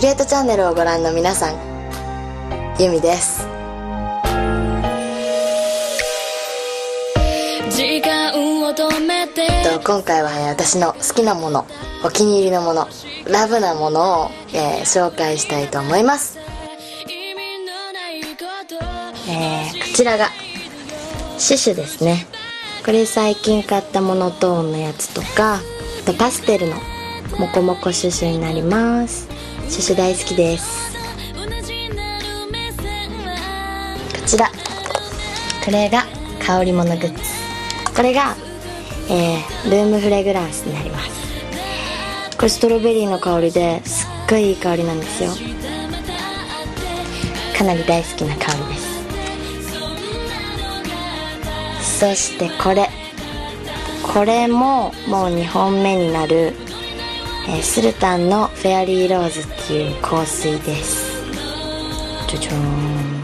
リエットチャンネルをご覧の皆さんゆみです。時間を止めて。と今回は、ね、私の好きなものお気に入りのものラブなものを、えー紹介したいと思います、えーこちらがシュシュですね。これ最近買ったモノトーンのやつとかあとパステルのモコモコシュシュになりますシュシュ大好きです。こちら。これが香り物グッズ。これが、えールームフレグランスになります。これストロベリーの香りですっごいいい香りなんですよ。かなり大好きな香りです。そしてこれ。これももう2本目になる、えースルタンのフェアリーローズっていう香水です。じゃじゃーん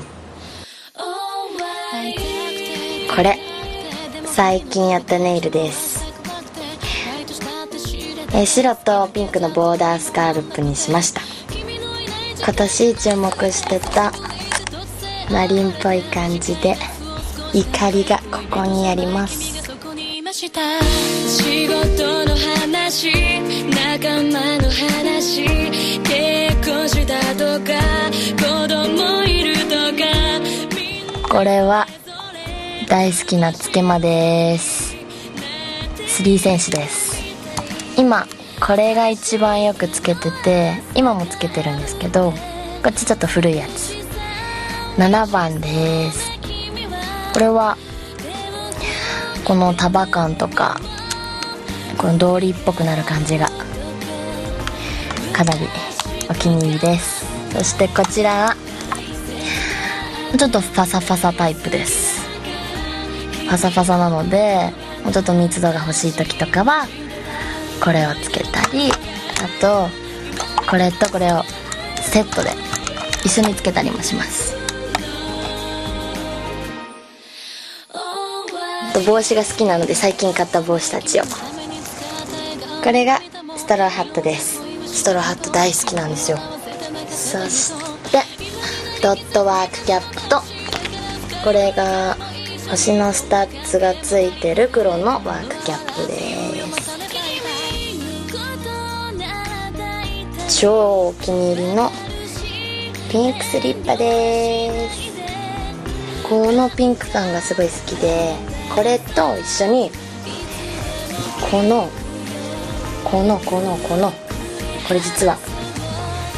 これ最近やったネイルです、えー白とピンクのボーダースカールプにしました。今年注目してたマリンっぽい感じで怒りがここにあります。ました仕事の話仲間の話結婚したとか子供いるとかこれは大好きなつけまです。スリー選手です。今これが一番よくつけてて今もつけてるんですけどこっちちょっと古いやつ。7番です。これはこの束感とかこの道理っぽくなる感じがかなりお気に入りです。そしてこちらはちょっとファサファサタイプです。ファサファサなのでもうちょっと密度が欲しい時とかはこれをつけたりあとこれとこれをセットで一緒につけたりもします。と帽子が好きなので最近買った帽子たちを。これがストローハットです。ストローハット大好きなんですよ。そしてドットワークキャップとこれが星のスタッズがついてる黒のワークキャップです。超お気に入りのピンクスリッパです。このピンク感がすごい好きでこれと一緒にこのこのこのこの。これ実は。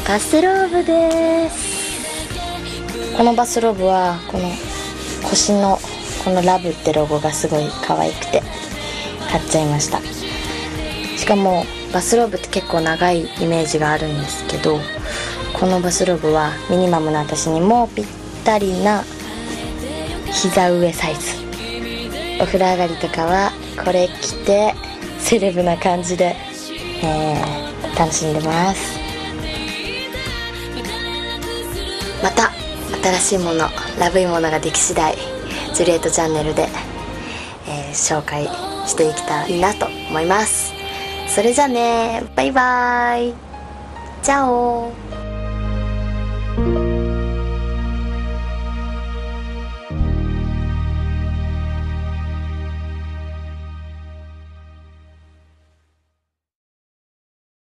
バスローブです。このバスローブはこの腰のこのラブってロゴがすごい可愛くて買っちゃいました。しかもバスローブって結構長いイメージがあるんですけどこのバスローブはミニマムな私にもぴったりな膝上サイズ。お風呂上がりとかはこれ着てセレブな感じで、えー楽しんでます。また新しいものラブいものができ次第ジュリエットチャンネルで、えー紹介していきたいなと思います。それじゃあねバイバイ。チャオ。